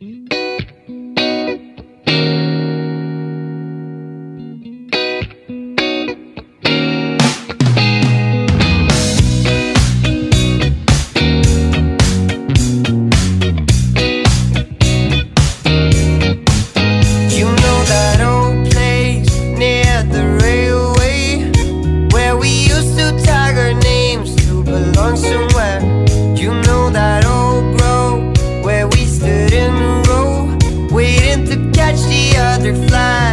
Mm. butterfly